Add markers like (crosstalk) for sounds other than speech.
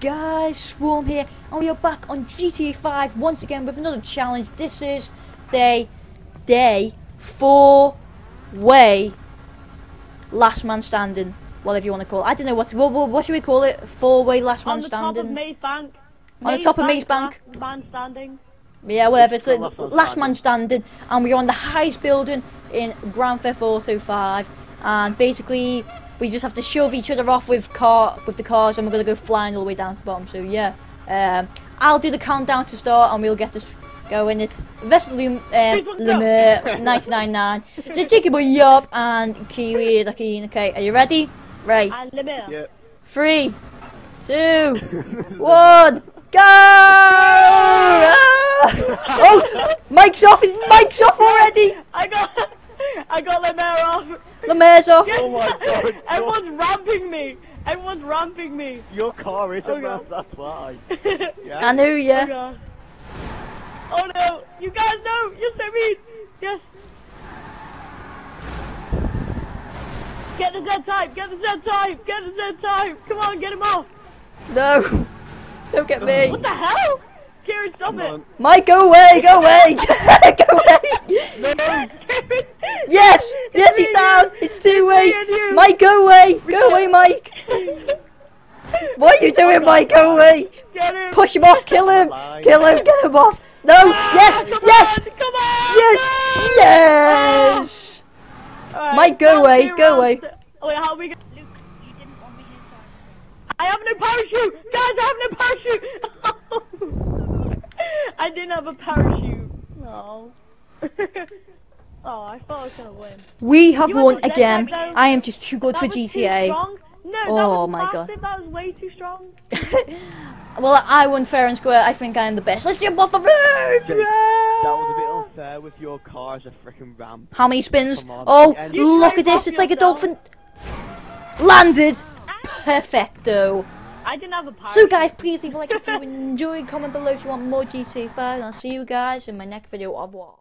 guys, Swarm here, and we are back on GTA 5 once again with another challenge. This is day, day four way last man standing, whatever you want to call it. I don't know what, what, what should we call it? Four way last man standing? on the top of standing? Maze Bank. On the top of Maze Bank. last Man standing. Yeah, whatever. It's Still like last last man standing, and we're on the highest building in Grand Theft Auto 5, and basically we just have to shove each other off with car with the cars, and we're gonna go flying all the way down to the bottom. So yeah, um, I'll do the countdown to start, and we'll get this going. It's Vessel Lum, um, Lemur (laughs) 999, so Jacob Yup, and Kiwi Dakeen. Okay, are you ready? Right, And Lemire. Yeah. three, two, (laughs) one, go! (laughs) Ah! Oh, Mike's off! Mike's off already! I got, I got Lemire off. Lemer's off! Oh my (laughs) god. Everyone's ramping me. Everyone's ramping me. Your car is a Oh mess, that's why. oh (laughs) Yeah. I knew ya. Oh, god. Oh no! You guys know! You're so mean! Yes! Get the Z type! Get the Z type! Get the Z type! Come on, get him off! No! Don't get me! What the hell? Kieran, stop Come it! on. Mike, go away! Go away! (laughs) go away! Kieran! Yes! Yes, he's down! It's two way! Mike, go away! (laughs) Go away, Mike! What are you doing, Mike? Go away! Push him off! Kill him! Kill him! Get him off! No! Ah, Yes! Yes! On, on! Yes! Yes! Alright, Mike, go away, go away. two. Oh, wait, how are we going Luke, you didn't want me I have no parachute! Guys, I have no parachute! (laughs) I didn't have a parachute. No. (laughs) oh, I thought I was gonna win. We have You won again. Tag, though. I am just too good That for was too GTA. strong. No, Oh was my massive. God. That was way too strong. (laughs) Well, I won fair and square. I think I am the best. Let's jump off the roof! Jake, That was a bit unfair with your car as a freaking ramp. How many spins? On. Oh, look at this. It's like a dolphin. Landed. Ah. Perfecto. I didn't have a parachute. So, guys, please leave a like if you (laughs) enjoyed. Comment below if you want more GTA 5. And I'll see you guys in my next video Au what.